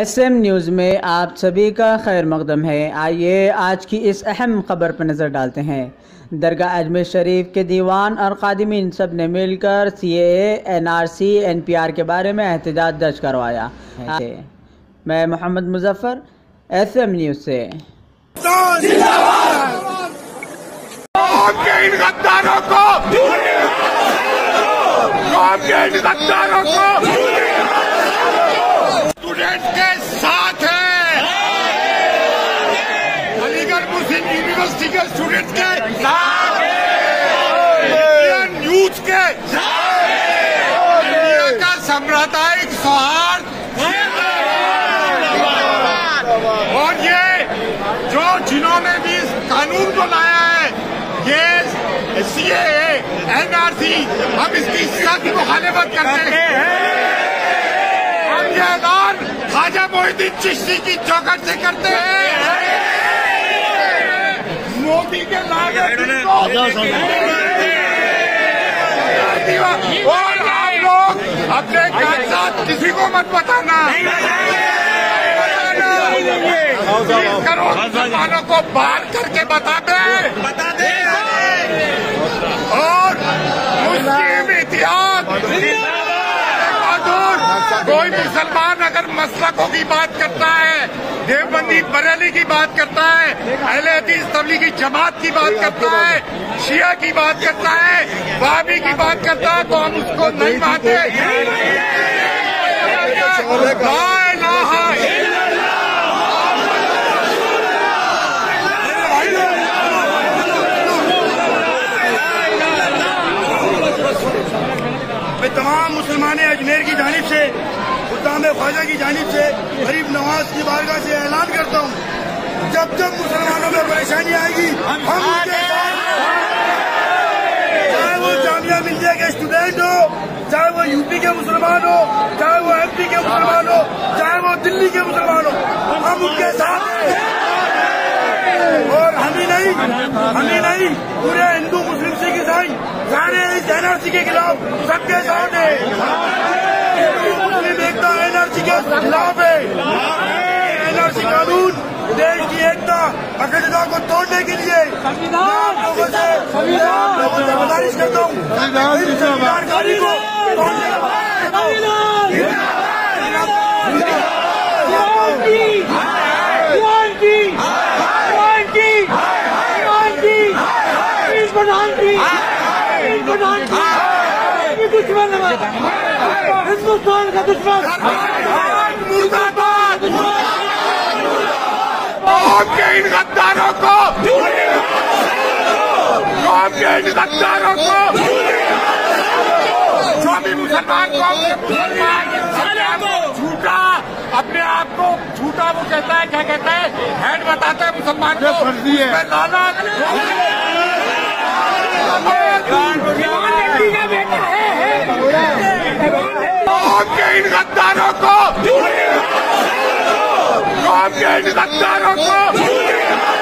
S M news میں آپ سبھی کا خیر مقدم ہے۔ آئیے آج کی اس اہم خبر پر نظر ڈالتے ہیں۔ درگاہ اجمیر شریف کے دیوان اور قادمین سب نے مل کر C A N R C, N P R کے بارے میں احتجاج درج کروایا۔ میں Muhammad Muzaffar, S M news سے۔ اسٹوڈنٹ کے ساتھ ہے۔ علی گڑھ مسلم یونیورسٹی کے اسٹوڈنٹ کے۔ ساتھ انڈین یوتھ کے۔ انڈیا کا سوہارد اور یہ جو جنہوں نے بھی اس قانون کو لایا ہے، یہ سی اے این آر سی ہم اس کی سخت مخالفت کرتے ہیں۔ ہم یہ خواجہ محی الدین چشتی کی چوکٹ سے کرتے ہیں مودی کے لاگے اور آپ لوگ اپنے کاغذات کسی کو مت بتانا کروڑ مسلمانوں کو بار کر کے بتا دیں بتا دیں اور مسلم اتحاد کوئی مسلمان اگر مسلکوں کی بات کرتا ہے، دیوبندی بریلی کی بات کرتا ہے، اہل حدیث تبلیغی جماعت کی بات کرتا ہے، شیعہ کی بات کرتا ہے بابی کی بات کرتا ہے، تو ہم اس کو نہیں مانتے۔ تمام مسلمان اجمیر کی جانب سے خدام خواجہ کی جانب سے غریب نواز کی بارگاہ سے اعلان کرتا ہوں۔ جب جب مسلمانوں میں پریشانی آئے گی، ہم ان کے چاہے وہ جامعہ ملیہ کے اسٹوڈینٹ ہو، چاہے وہ یو پی کے مسلمان ہو، چاہے وہ ایم پی کے مسلمان ہو، چاہے وہ دلی کے مسلمان ہو، ہم ان کے ساتھ اور ہم ہی نہیں، ہم ہی نہیں، پورے ہندو مسلم سکھ عیسائی، سارے اس این آر سی کے خلاف سب کے ساتھ ہے مسلم ایکتا این آر سی کے خلاف ہے این آر سی قانون دیش کی ایکتا اکڑتا کو توڑنے کے لیے لوگوں سے گزارش کرتا ہوں اس سنویدھان کاری توڑنے ہندوستان کا دشمن کے ان غداروں کو قوم کے ان غداروں کو جو بھی مسلمان قوم کے جھوٹا اپنے آپ کو جھوٹا وہ کہتا ہے کیا کہتا ہے؟ ہیڈ بتاتا ہے مسلمان کو۔ اس پہ لعنت قوم کے ان غداروں کو قوم کے ان غداروں کو